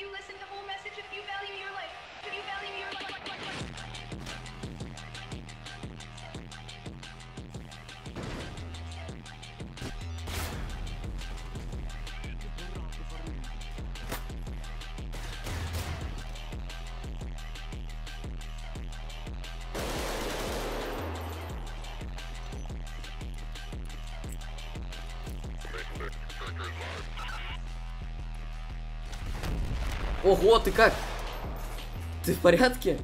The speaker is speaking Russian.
you listen to whole message if you value your life. Ого, ты как? Ты в порядке?